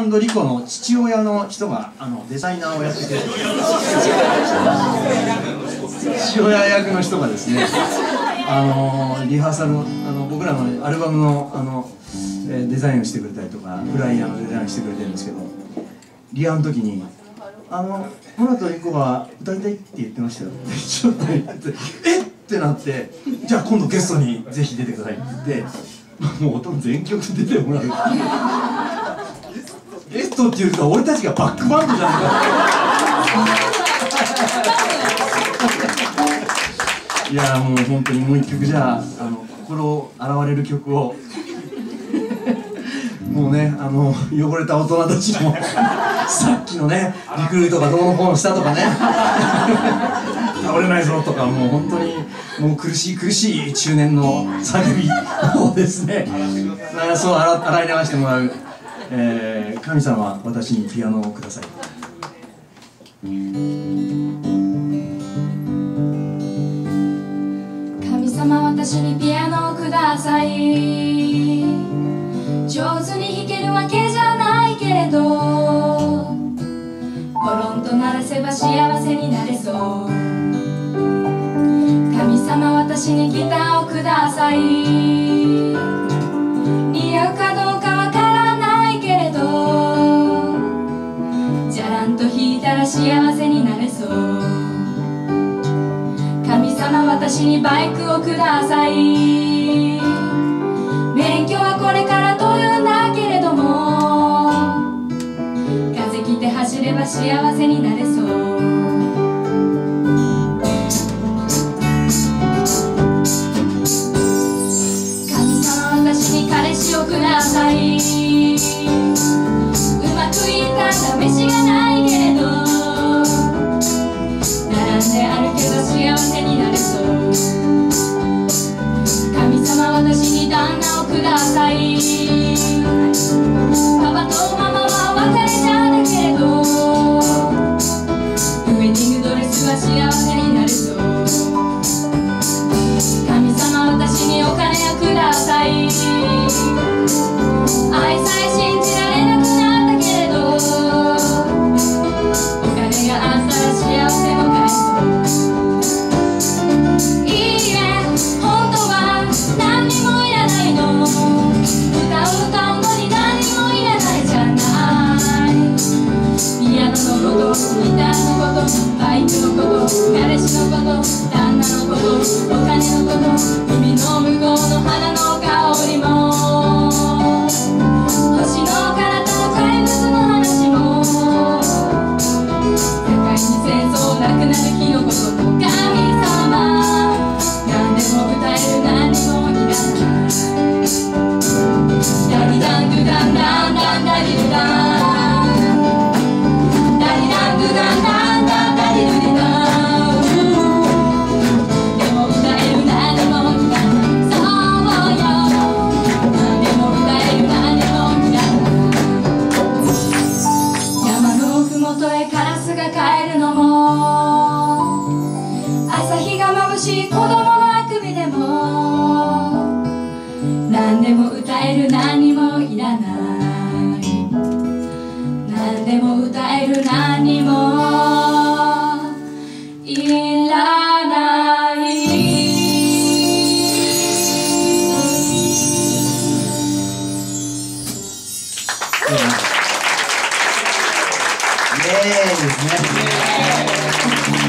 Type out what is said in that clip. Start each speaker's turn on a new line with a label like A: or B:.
A: マリコの父親の人があのデザイナーをやってて父親役の人がですねあのリハーサルあの僕らのアルバムのあの、デザインをしてくれたりとかフライヤーのデザインしてくれてるんですけどリハの時に「あの村とリコが歌いたいって言ってましたよ」っ てちょっと言って「えっ!」ってなって「じゃあ今度ゲストにぜひ出てください」って言ってもうほとんど全曲出てもらうゲストっていうか俺たちがバックバンドじゃないか。いやもう本当にもう一曲じゃああの心を洗われる曲を。もうねあの汚れた大人たちも さっきのねリクルートがどうのこうのしたとかね。倒れないぞとかもう本当にもう苦しい苦しい中年の叫びをですねあそう洗洗い流してもらう、えー神様私にピアノをください。
B: 神様私にピアノをください。上手に弾けるわけじゃないけれどポロンと鳴らせば幸せになれそう。神様私にギターをください。ら幸せになれそう。神様私にバイクをください。免許はこれからというんだけれども。風切って走れば幸せになれそう。旦那をください。パパとママは別れちゃだけれどウェディングドレスは幸せになれそう神様私にお金をください。ことお金眩しい子供のあくびでも何でも歌える何もいらない。何でも歌える何もいらない。
A: イエーイですね。